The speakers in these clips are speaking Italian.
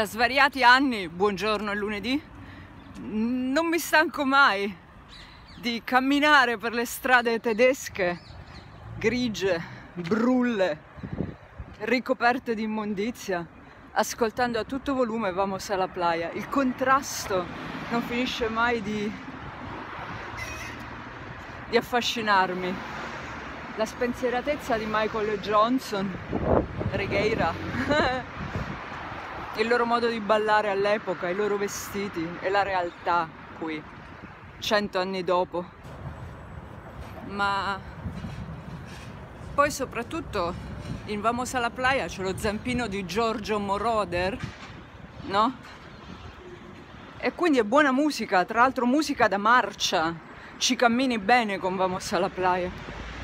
Da svariati anni, buongiorno è lunedì, non mi stanco mai di camminare per le strade tedesche, grigie, brulle, ricoperte di immondizia, ascoltando a tutto volume Vamos alla playa. Il contrasto non finisce mai di, di affascinarmi. La spensieratezza di Michael Johnson, Regheira. il loro modo di ballare all'epoca, i loro vestiti e la realtà qui, cento anni dopo. Ma poi soprattutto in Vamos alla Playa c'è lo zampino di Giorgio Moroder, no? E quindi è buona musica, tra l'altro musica da marcia, ci cammini bene con Vamos alla Playa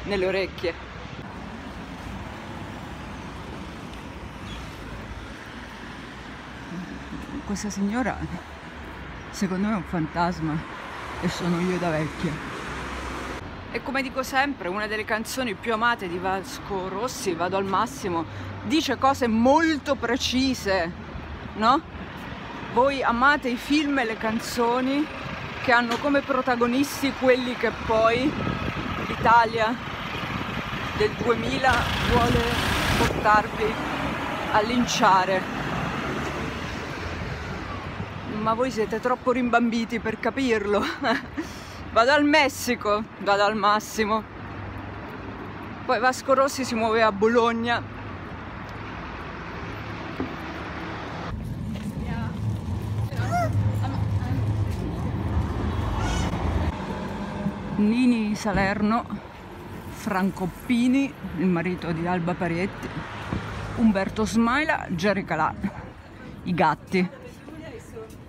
nelle orecchie. Questa signora secondo me è un fantasma e sono io da vecchia. E come dico sempre, una delle canzoni più amate di Vasco Rossi, vado al massimo, dice cose molto precise, no? Voi amate i film e le canzoni che hanno come protagonisti quelli che poi l'Italia del 2000 vuole portarvi a linciare ma voi siete troppo rimbambiti per capirlo. vado al Messico, vado al massimo. Poi Vasco Rossi si muove a Bologna. Nini Salerno, Franco Pini, il marito di Alba Parietti, Umberto Smaila, Jerry Calà, i gatti.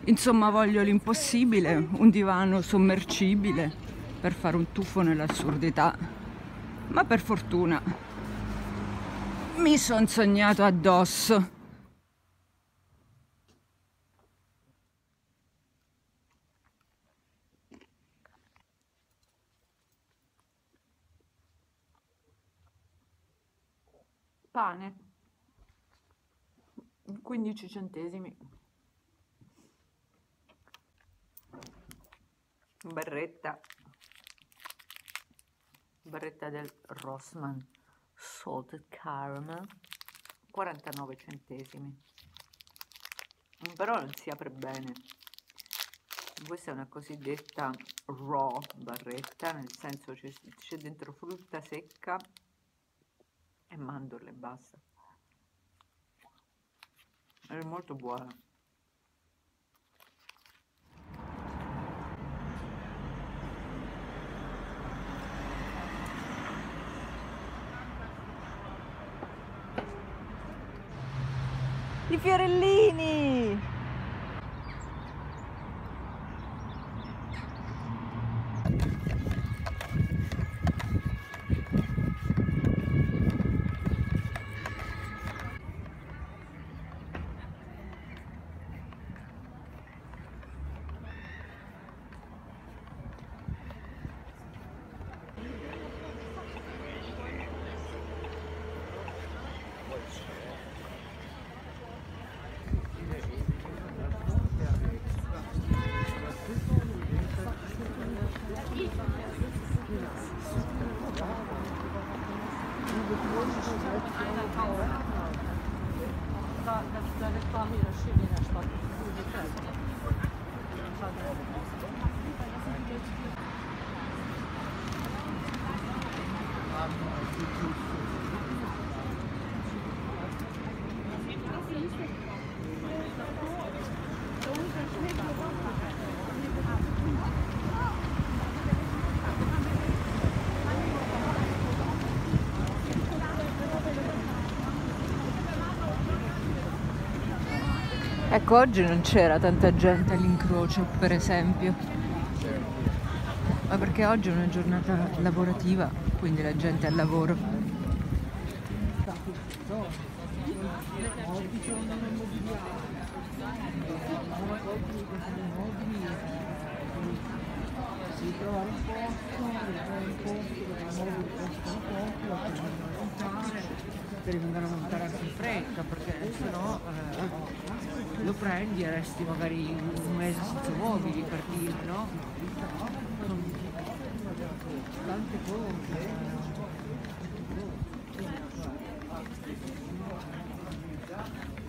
Insomma voglio l'impossibile, un divano sommercibile per fare un tuffo nell'assurdità. Ma per fortuna mi son sognato addosso. Pane 15 centesimi. Barretta. Barretta del Rossmann Salted Caramel. 49 centesimi. Però non si apre bene. Questa è una cosiddetta raw barretta nel senso c'è dentro frutta secca e mandorle e basta. È molto buona fiorellini! Ecco, oggi non c'era tanta gente all'incrocio, per esempio. Ma perché oggi è una giornata lavorativa, quindi la gente è al lavoro. Per andare a montare anche fretta perché se no eh, lo prendi e resti magari un mese senza uomini per dire, no? Tante cose. È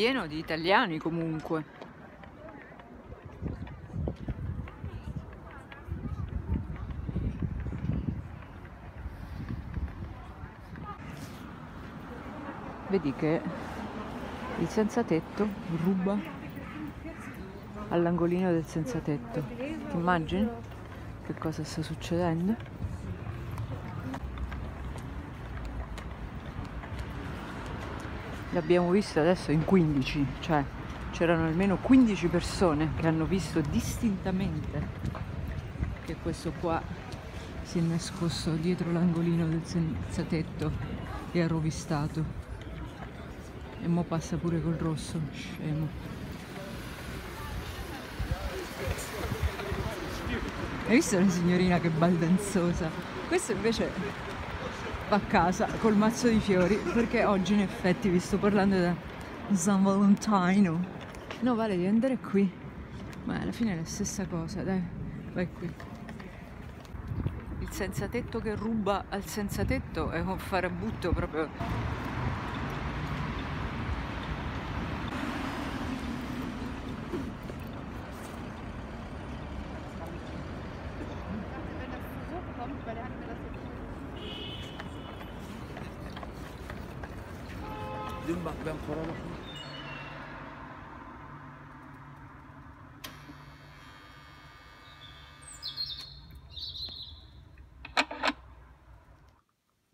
pieno di italiani comunque. Vedi che il senza tetto ruba all'angolino del senza tetto. Ti immagini che cosa sta succedendo? L'abbiamo visto adesso in 15, cioè c'erano almeno 15 persone che hanno visto distintamente che questo qua si è nascosto dietro l'angolino del senza tetto e ha rovistato. E mo passa pure col rosso, scemo. Hai visto la signorina che baldanzosa? Questo invece a casa col mazzo di fiori perché oggi in effetti vi sto parlando da San Valentino. No, vale di andare qui. Ma alla fine è la stessa cosa, dai, vai qui. Il senza tetto che ruba al senza tetto è un farabutto proprio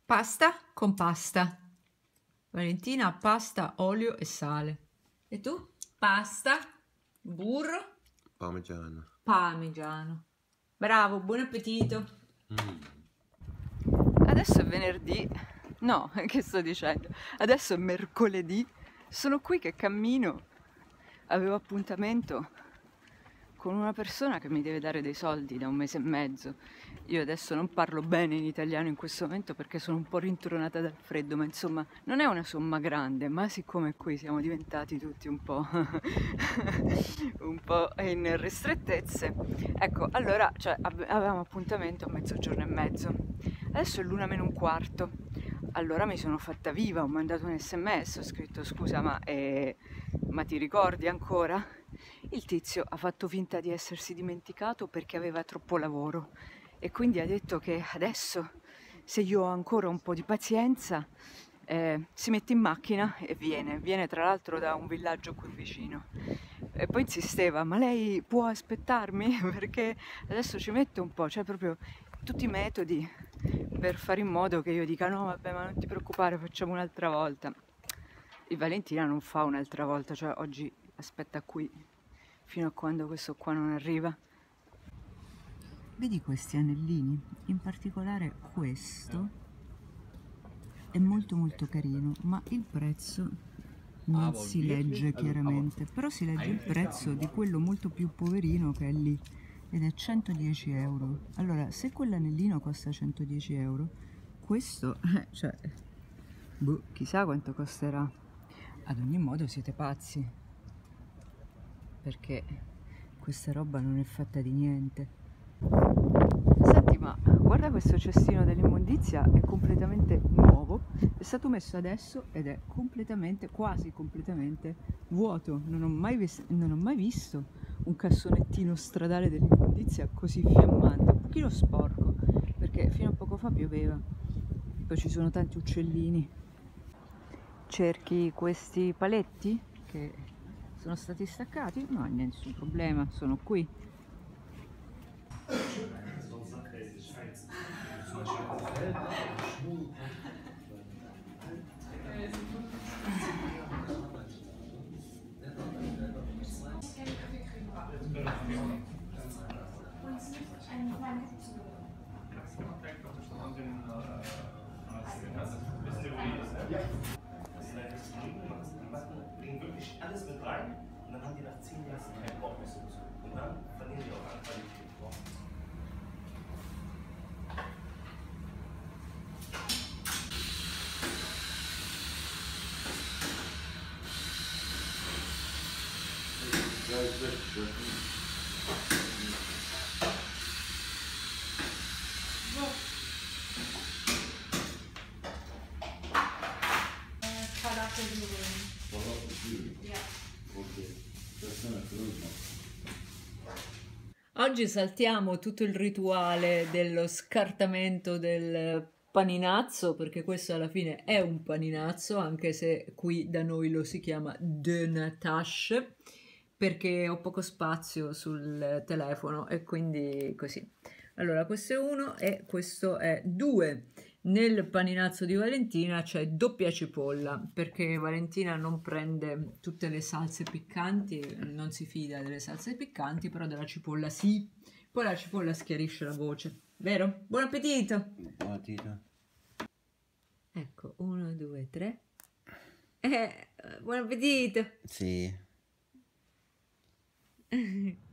Pasta con pasta. Valentina pasta, olio e sale. E tu? Pasta, burro, Parmigiano. parmigiano. Bravo, buon appetito. Adesso è venerdì. No, che sto dicendo? Adesso è mercoledì. Sono qui che cammino. Avevo appuntamento con una persona che mi deve dare dei soldi da un mese e mezzo. Io adesso non parlo bene in italiano in questo momento perché sono un po' rintronata dal freddo, ma insomma non è una somma grande, ma siccome qui siamo diventati tutti un po', un po' in ristrettezze, ecco, allora cioè, ave- avevamo appuntamento a mezzogiorno e mezzo. Adesso è l'una meno un quarto. Allora mi sono fatta viva, ho mandato un sms, ho scritto scusa ma, eh, ma ti ricordi ancora? Il tizio ha fatto finta di essersi dimenticato perché aveva troppo lavoro e quindi ha detto che adesso, se io ho ancora un po' di pazienza, eh, si mette in macchina e viene. Viene tra l'altro da un villaggio qui vicino. E poi insisteva, ma lei può aspettarmi? Perché adesso ci mette un po', cioè proprio tutti i metodi per fare in modo che io dica no, vabbè, ma non ti preoccupare, facciamo un'altra volta. E Valentina non fa un'altra volta, cioè oggi aspetta qui fino a quando questo qua non arriva. Vedi questi anellini, in particolare questo è molto molto carino, ma il prezzo non si legge chiaramente, però si legge il prezzo di quello molto più poverino che è lì ed è 110 euro. Allora, se quell'anellino costa 110 euro, questo, eh, cioè, boh, chissà quanto costerà. Ad ogni modo siete pazzi, perché questa roba non è fatta di niente. Senti, ma guarda questo cestino dell'immondizia, è completamente nuovo, è stato messo adesso ed è completamente, quasi completamente vuoto. Non ho mai, non ho mai visto un cassonettino stradale dell'immondizia così fiammante, un pochino sporco, perché fino a poco fa pioveva. Poi ci sono tanti uccellini. Cerchi questi paletti che Sono stati staccati? No, nessun problema, sono qui. Bringen wirklich alles mit rein und dann haben die nach 10 Jahren keinen Bock mehr so. Und dann verlieren die auch an Qualität. Oggi saltiamo tutto il rituale dello scartamento del paninazzo, perché questo alla fine è un paninazzo, anche se qui da noi lo si chiama de Natache, perché ho poco spazio sul telefono e quindi così. Allora, questo è uno e questo è due. Nel paninazzo di Valentina c'è doppia cipolla perché Valentina non prende tutte le salse piccanti, non si fida delle salse piccanti, però della cipolla sì. Poi la cipolla schiarisce la voce, vero? Buon appetito! Buon appetito. Ecco, uno, due, tre. Eh, buon appetito! Sì.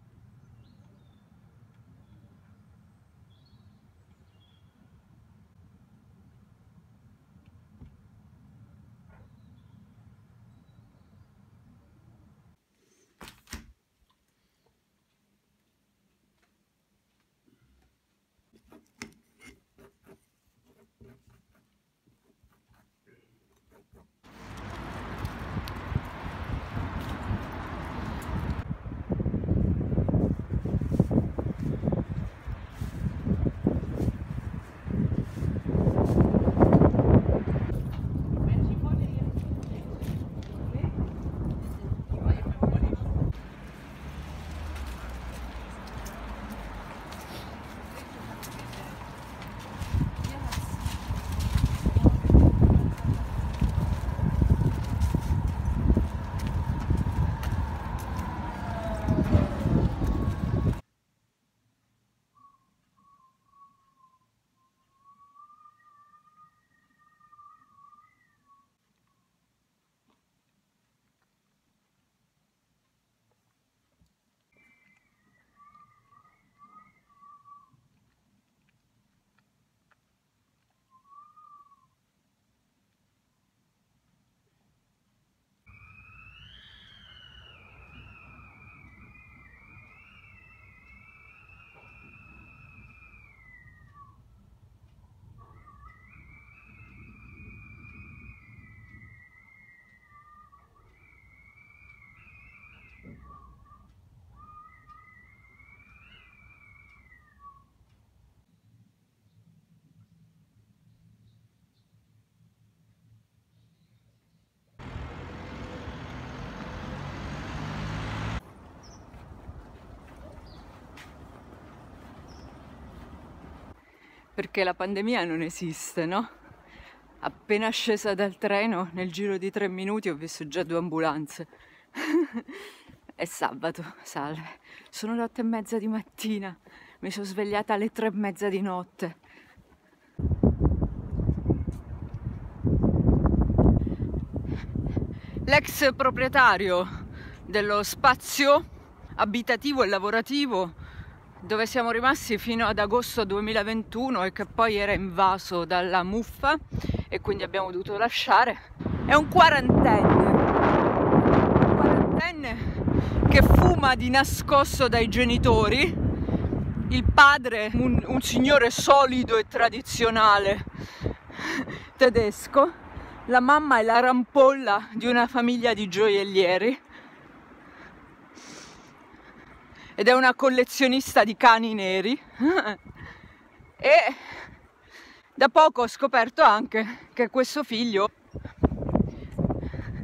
perché la pandemia non esiste, no? Appena scesa dal treno, nel giro di tre minuti ho visto già due ambulanze. È sabato, salve. Sono le otto e mezza di mattina. Mi sono svegliata alle tre e mezza di notte. L'ex proprietario dello spazio abitativo e lavorativo dove siamo rimasti fino ad agosto 2021 e che poi era invaso dalla muffa e quindi abbiamo dovuto lasciare. È un quarantenne, un quarantenne che fuma di nascosto dai genitori, il padre un, un signore solido e tradizionale tedesco, la mamma è la rampolla di una famiglia di gioiellieri ed è una collezionista di cani neri e da poco ho scoperto anche che questo figlio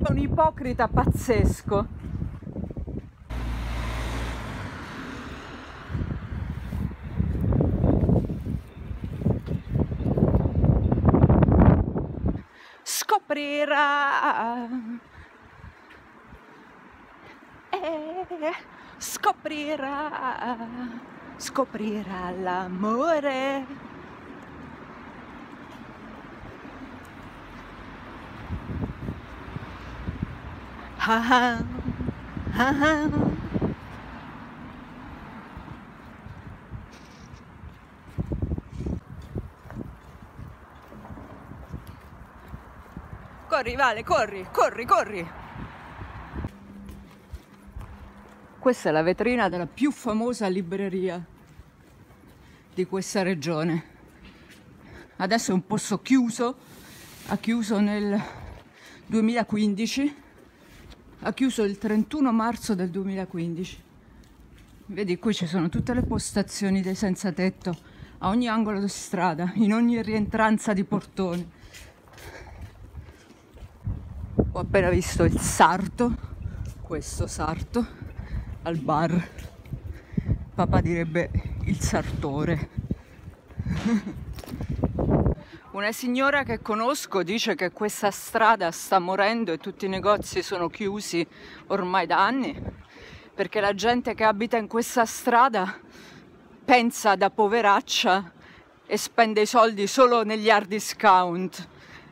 è un ipocrita pazzesco. Scoprirà. Eh scoprirà, scoprirà l'amore. Ah, ah. Corri, Vale, corri, corri, corri. Questa è la vetrina della più famosa libreria di questa regione. Adesso è un posto chiuso, ha chiuso nel 2015, ha chiuso il 31 marzo del 2015. Vedi, qui ci sono tutte le postazioni dei senza tetto a ogni angolo di strada, in ogni rientranza di portone. Ho appena visto il sarto, questo sarto, al bar. Papà direbbe il sartore. Una signora che conosco dice che questa strada sta morendo e tutti i negozi sono chiusi ormai da anni perché la gente che abita in questa strada pensa da poveraccia e spende i soldi solo negli hard discount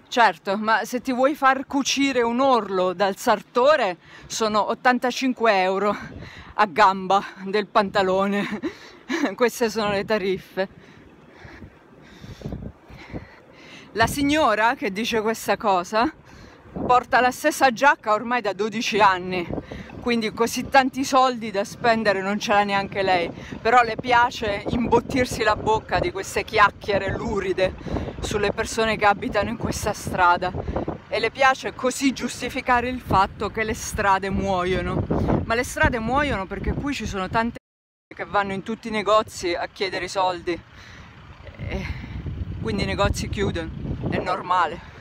Certo, ma se ti vuoi far cucire un orlo dal sartore sono 85 euro a gamba del pantalone. Queste sono le tariffe. La signora che dice questa cosa porta la stessa giacca ormai da 12 anni, quindi così tanti soldi da spendere non ce l'ha neanche lei, però le piace imbottirsi la bocca di queste chiacchiere luride sulle persone che abitano in questa strada e le piace così giustificare il fatto che le strade muoiono. Ma le strade muoiono perché qui ci sono tante che vanno in tutti i negozi a chiedere i soldi e quindi i negozi chiudono, è normale.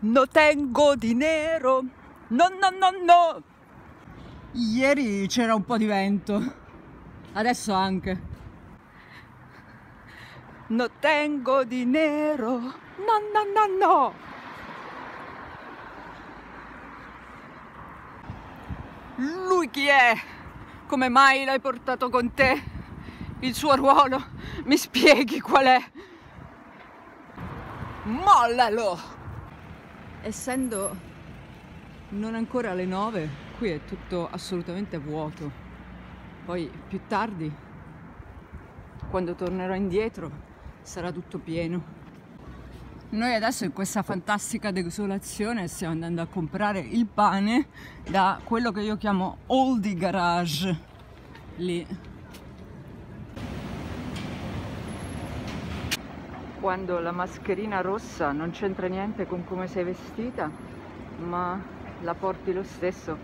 No tengo dinero No, no, no, no! Ieri c'era un po' di vento, adesso anche. No tengo di nero, no, no, no, no! Lui chi è? Come mai l'hai portato con te? Il suo ruolo? Mi spieghi qual è? Mollalo! Essendo non ancora alle 9, qui è tutto assolutamente vuoto. Poi più tardi, quando tornerò indietro, sarà tutto pieno. Noi adesso in questa fantastica desolazione stiamo andando a comprare il pane da quello che io chiamo Oldie Garage, lì. Quando la mascherina rossa non c'entra niente con come sei vestita, ma la porti lo stesso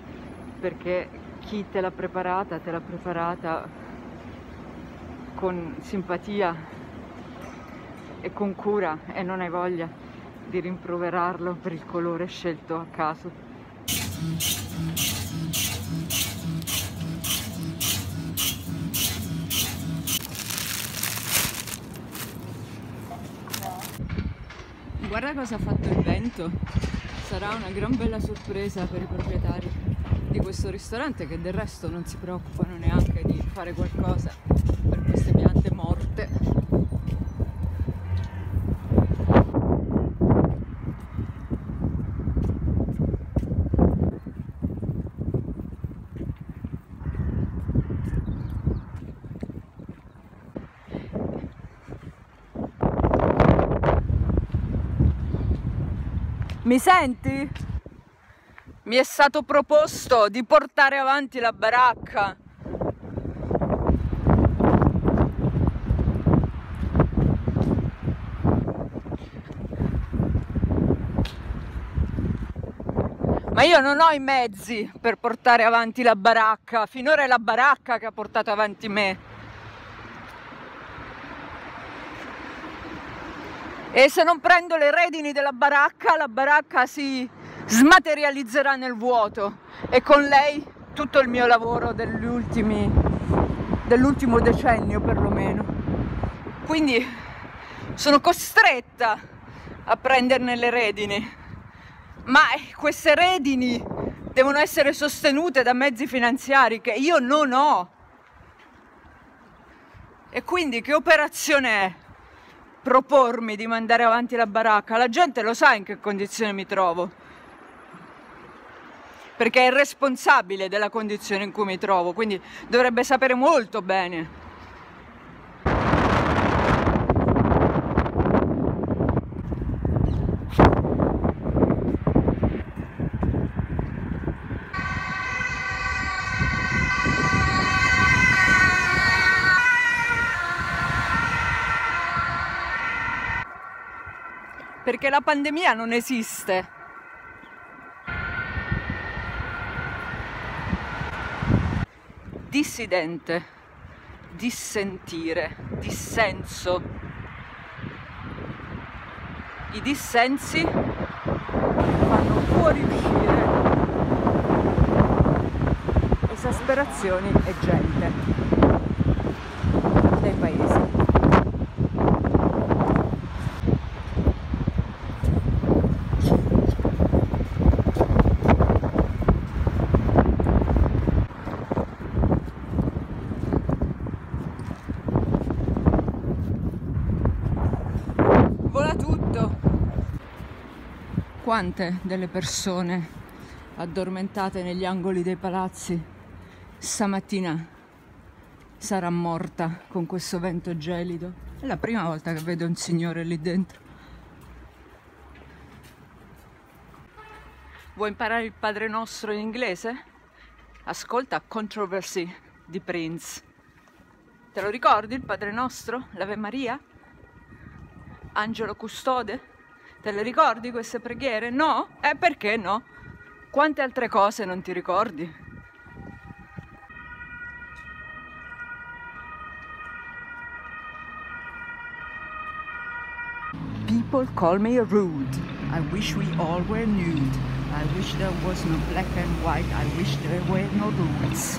perché chi te l'ha preparata te l'ha preparata con simpatia e con cura e non hai voglia di rimproverarlo per il colore scelto a caso. Guarda cosa ha fatto il vento sarà una gran bella sorpresa per i proprietari di questo ristorante che del resto non si preoccupano neanche di fare qualcosa per queste piante morte. Mi senti? Mi è stato proposto di portare avanti la baracca. Ma io non ho i mezzi per portare avanti la baracca, finora è la baracca che ha portato avanti me. E se non prendo le redini della baracca la baracca si smaterializzerà nel vuoto e con lei tutto il mio lavoro dell'ultimo decennio perlomeno. Quindi sono costretta a prenderne le redini, ma queste redini devono essere sostenute da mezzi finanziari che io non ho. E quindi che operazione è propormi di mandare avanti la baracca? La gente lo sa in che condizione mi trovo. Perché è responsabile della condizione in cui mi trovo, quindi dovrebbe sapere molto bene. Perché la pandemia non esiste. Dissidente, dissentire, dissenso. I dissensi fanno fuoriuscire esasperazioni e gente dai paesi. Quante delle persone addormentate negli angoli dei palazzi stamattina sarà morta con questo vento gelido? È la prima volta che vedo un signore lì dentro. Vuoi imparare il Padre Nostro in inglese? Ascolta Controversy di Prince. Te lo ricordi il Padre Nostro? L'Ave Maria? Angelo Custode? Te le ricordi queste preghiere? No? Eh perché no? Quante altre cose non ti ricordi? People call me rude. I wish we all were nude. I wish there was no black and white. I wish there were no rules.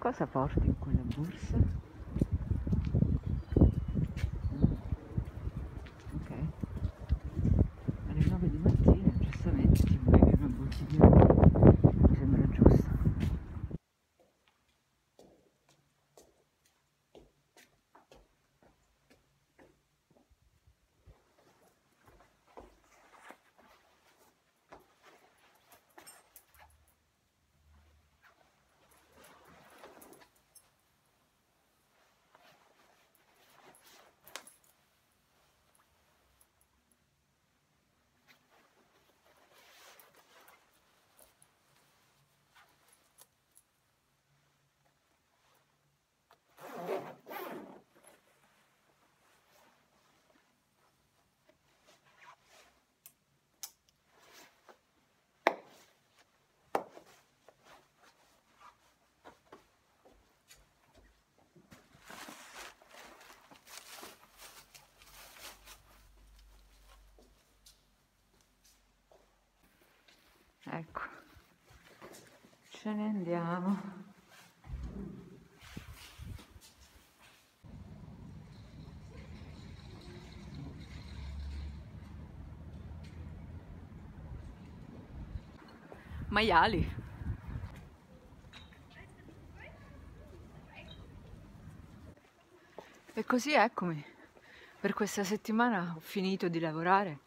Cosa porti in quella borsa? Ecco. Ce ne andiamo. Maiali. E così eccomi. Per questa settimana ho finito di lavorare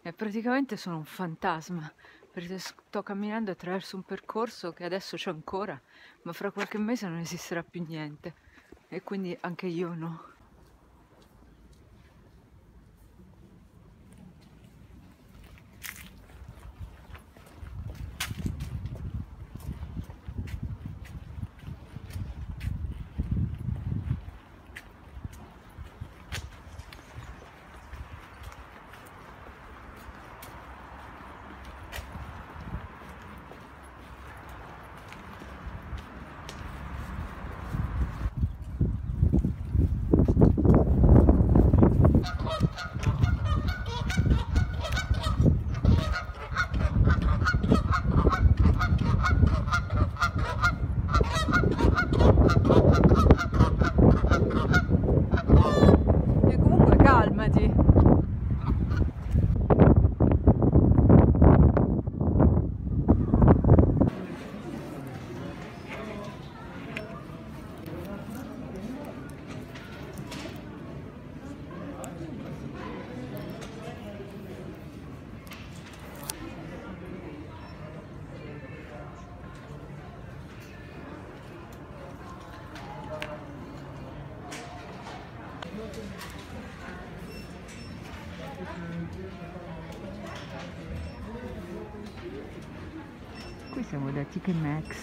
e praticamente sono un fantasma perché sto camminando attraverso un percorso che adesso c'è ancora, ma fra qualche mese non esisterà più niente e quindi anche io no. Siamo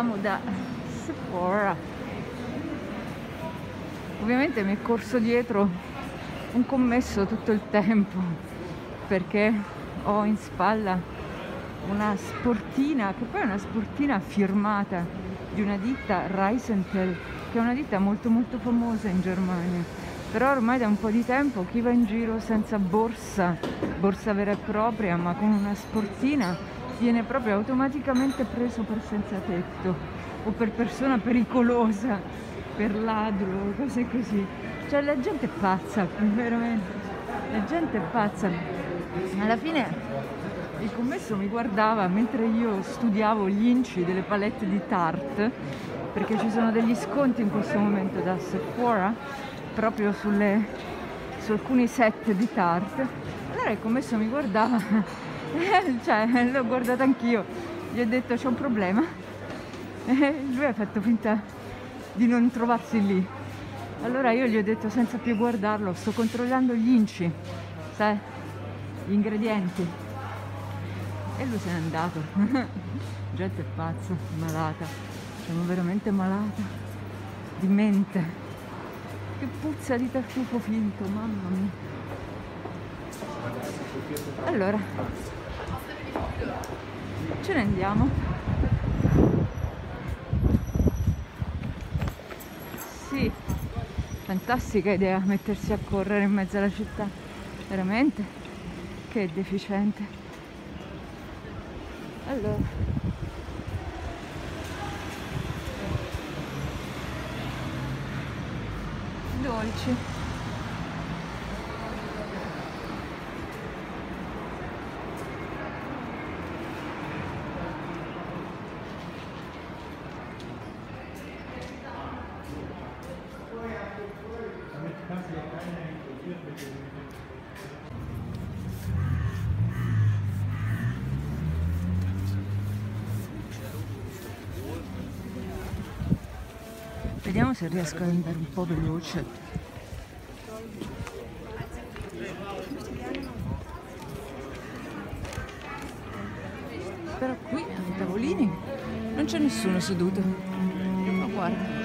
Eravamo da Sephora. Ovviamente mi è corso dietro un commesso tutto il tempo perché ho in spalla una sportina, che poi è una sportina firmata di una ditta Reisenthal, che è una ditta molto molto famosa in Germania. Però ormai da un po' di tempo chi va in giro senza borsa, borsa vera e propria, ma con una sportina, viene proprio automaticamente preso per senza tetto o per persona pericolosa, per ladro, cose così. Cioè la gente è pazza, veramente. La gente è pazza. Alla fine il commesso mi guardava mentre io studiavo gli inci delle palette di Tarte, perché ci sono degli sconti in questo momento da Sephora, proprio sulle, su alcuni set di Tarte. Allora il commesso mi guardava, cioè l'ho guardata anch'io, gli ho detto c'è un problema. E lui ha fatto finta di non trovarsi lì. Allora io gli ho detto senza più guardarlo, sto controllando gli inci, sai, gli ingredienti. E lui se n'è andato. Gente è pazza, malata. Sono veramente malata. Di mente. Che puzza di tartufo finto, mamma mia. Allora, ce ne andiamo. Sì, fantastica idea mettersi a correre in mezzo alla città. Veramente? Che deficiente. Allora. Dolci. Vediamo se riesco ad andare un po' veloce. Però qui ai tavolini non c'è nessuno seduto. guarda.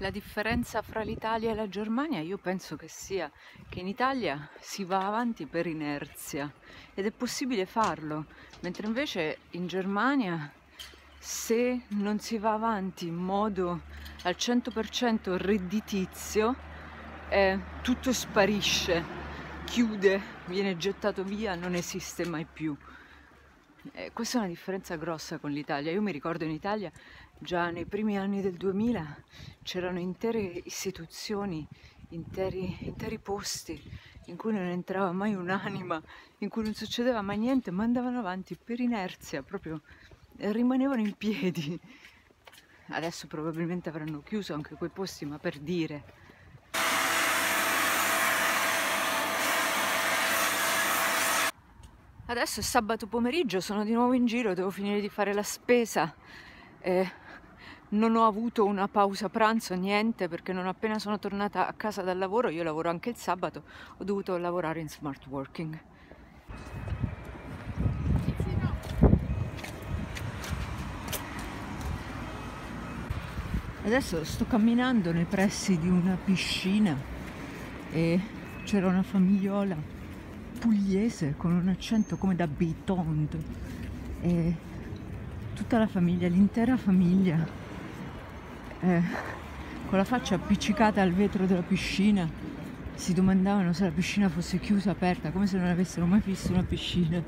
La differenza fra l'Italia e la Germania io penso che sia che in Italia si va avanti per inerzia ed è possibile farlo, mentre invece in Germania se non si va avanti in modo al 100% redditizio eh, tutto sparisce, chiude, viene gettato via, non esiste mai più. Eh, questa è una differenza grossa con l'Italia. Io mi ricordo in Italia già nei primi anni del 2000 c'erano intere istituzioni, interi, interi posti in cui non entrava mai un'anima, in cui non succedeva mai niente, ma andavano avanti per inerzia, proprio rimanevano in piedi. Adesso probabilmente avranno chiuso anche quei posti, ma per dire. Adesso è sabato pomeriggio, sono di nuovo in giro, devo finire di fare la spesa. Eh, non ho avuto una pausa pranzo, niente, perché non appena sono tornata a casa dal lavoro, io lavoro anche il sabato, ho dovuto lavorare in smart working. Adesso sto camminando nei pressi di una piscina e c'era una famigliola pugliese con un accento come da Beethoven e tutta la famiglia, l'intera famiglia eh, con la faccia appiccicata al vetro della piscina si domandavano se la piscina fosse chiusa o aperta come se non avessero mai visto una piscina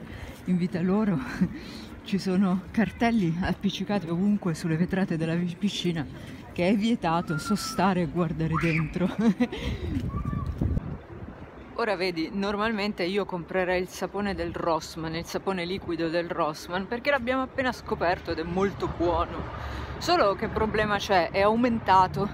in vita loro ci sono cartelli appiccicati ovunque sulle vetrate della piscina che è vietato sostare e guardare dentro Ora vedi, normalmente io comprerei il sapone del Rossmann, il sapone liquido del Rossmann, perché l'abbiamo appena scoperto ed è molto buono. Solo che problema c'è? È aumentato.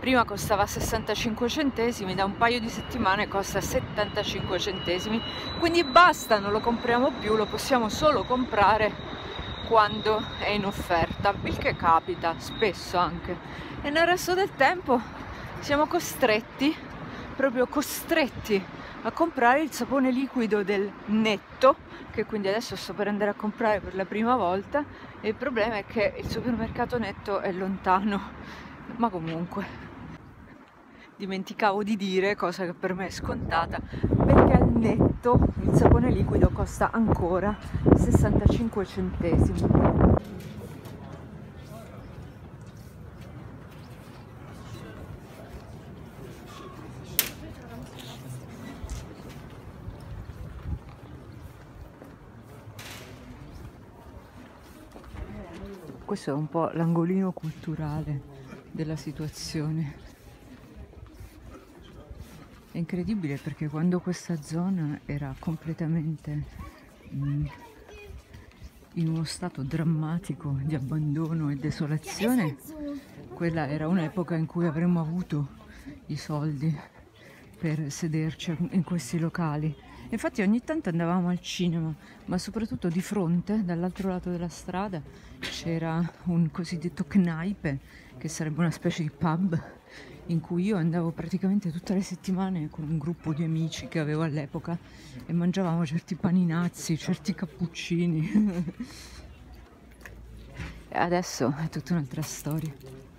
Prima costava 65 centesimi, da un paio di settimane costa 75 centesimi. Quindi basta, non lo compriamo più, lo possiamo solo comprare quando è in offerta, il che capita spesso anche. E nel resto del tempo siamo costretti, proprio costretti a comprare il sapone liquido del netto che quindi adesso sto per andare a comprare per la prima volta. E il problema è che il supermercato netto è lontano ma comunque. Dimenticavo di dire cosa che per me è scontata perché al netto il sapone liquido costa ancora 65 centesimi questo è un po' l'angolino culturale della situazione. È incredibile perché quando questa zona era completamente mh, in uno stato drammatico di abbandono e desolazione, quella era un'epoca in cui avremmo avuto i soldi per sederci in questi locali. Infatti ogni tanto andavamo al cinema, ma soprattutto di fronte, dall'altro lato della strada, c'era un cosiddetto knaipe, che sarebbe una specie di pub, in cui io andavo praticamente tutte le settimane con un gruppo di amici che avevo all'epoca e mangiavamo certi paninazzi, certi cappuccini. adesso è tutta un'altra storia.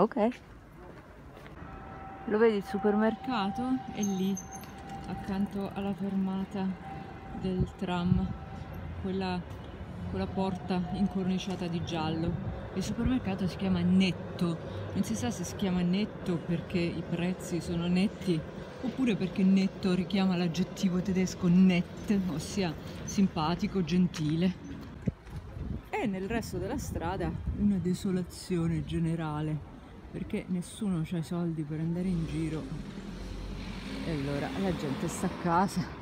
Ok. Lo vedi il supermercato? È lì, accanto alla fermata del tram, quella, quella porta incorniciata di giallo. Il supermercato si chiama Netto, non si sa se si chiama Netto perché i prezzi sono netti oppure perché netto richiama l'aggettivo tedesco net, ossia simpatico, gentile. E nel resto della strada una desolazione generale perché nessuno ha i soldi per andare in giro e allora la gente sta a casa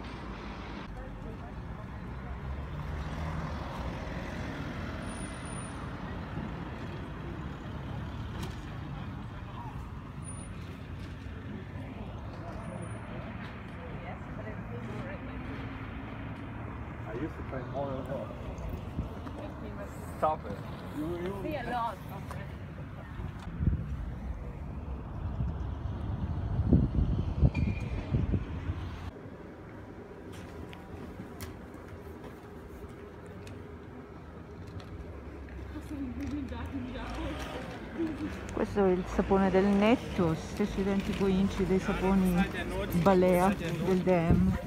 I used to train more and more. Stop it. You, you, Questo è il sapone del netto, stesso identico inci dei saponi Balea del DM.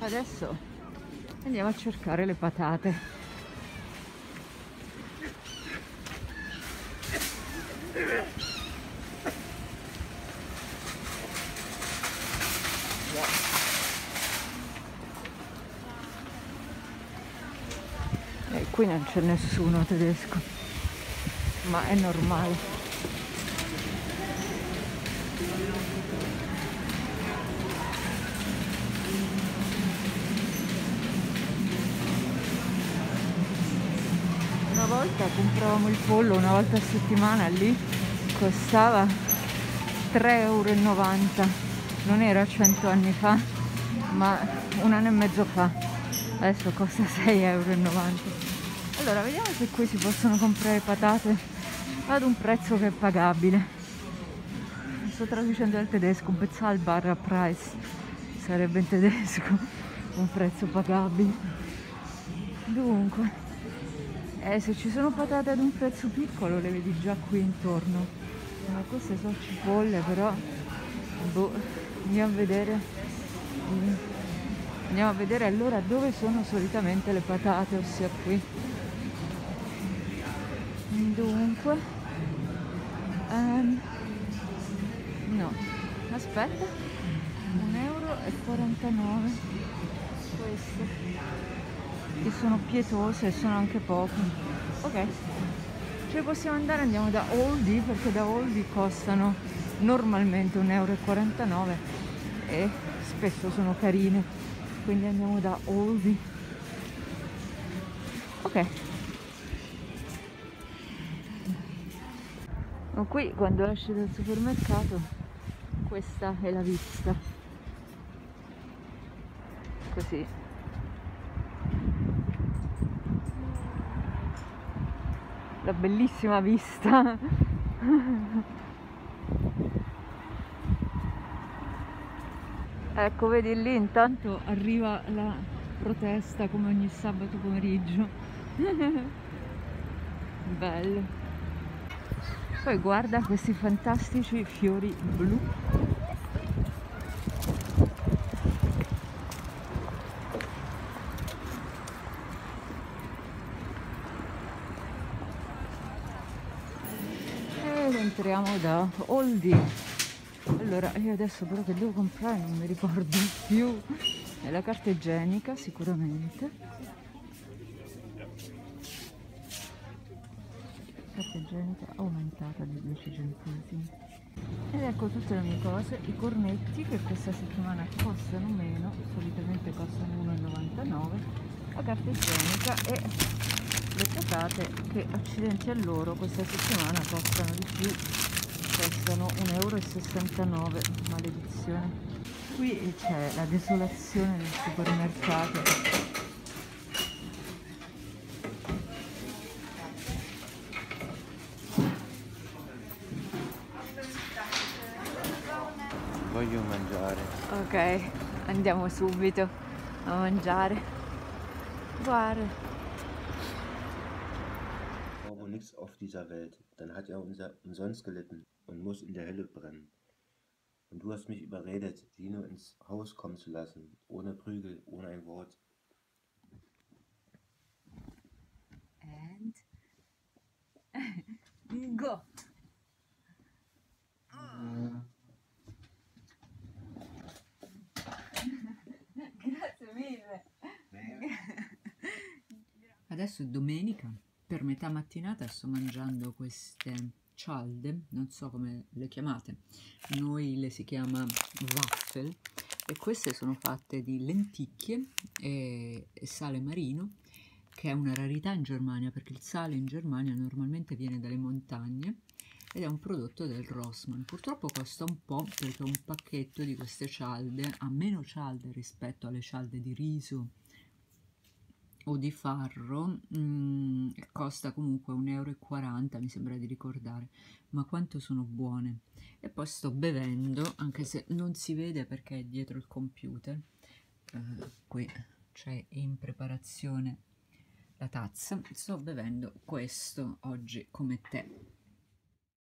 Adesso andiamo a cercare le patate. E qui non c'è nessuno tedesco, ma è normale. Una volta compravamo il pollo una volta a settimana lì, costava 3,90 euro. Non era 100 anni fa, ma un anno e mezzo fa. Adesso costa 6,90 euro. Allora, vediamo se qui si possono comprare patate ad un prezzo che è pagabile. Sto traducendo dal tedesco, un Bezahl barra price sarebbe in tedesco un prezzo pagabile. Dunque, eh, se ci sono patate ad un prezzo piccolo le vedi già qui intorno. Ma queste sono cipolle però, boh, andiamo a vedere. Andiamo a vedere allora dove sono solitamente le patate, ossia qui. Dunque, ehm, no, aspetta, 1,49 euro queste che sono pietose e sono anche poche. Ok, cioè possiamo andare, andiamo da Aldi perché da Aldi costano normalmente 1,49 euro e spesso sono carine, quindi andiamo da Aldi. Ok. Ma qui quando esci dal supermercato questa è la vista. Così. La bellissima vista. Ecco, vedi lì intanto arriva la protesta come ogni sabato pomeriggio. Bello. Poi guarda questi fantastici fiori blu. Ed entriamo da Aldi. Allora, io adesso però che devo comprare non mi ricordo più. È la carta igienica sicuramente. Carta igienica aumentata di 10 centesimi. Ed ecco tutte le mie cose, i cornetti che questa settimana costano meno, solitamente costano 1,99, la carta igienica e le patate che accidenti a loro questa settimana costano di più, costano 1,69 euro, maledizione. Qui c'è la desolazione del supermercato Ok, andiamo subito a mangiare. Guarda. brauche nichts auf dieser Welt. Dann hat er unser umsonst gelitten und muss in der Hölle brennen. Und du hast mich überredet, Dino ins Haus kommen zu lassen, ohne Prügel, ohne ein Wort. And go. Grazie Adesso è domenica, per metà mattinata sto mangiando queste cialde, non so come le chiamate, noi le si chiama waffle e queste sono fatte di lenticchie e, e sale marino che è una rarità in Germania perché il sale in Germania normalmente viene dalle montagne ed è un prodotto del Rossmann. Purtroppo costa un po' perché un pacchetto di queste cialde ha meno cialde rispetto alle cialde di riso o di farro, mm, costa comunque 1,40 euro, mi sembra di ricordare, ma quanto sono buone. E poi sto bevendo, anche se non si vede perché è dietro il computer, eh, qui c'è in preparazione la tazza, sto bevendo questo oggi come tè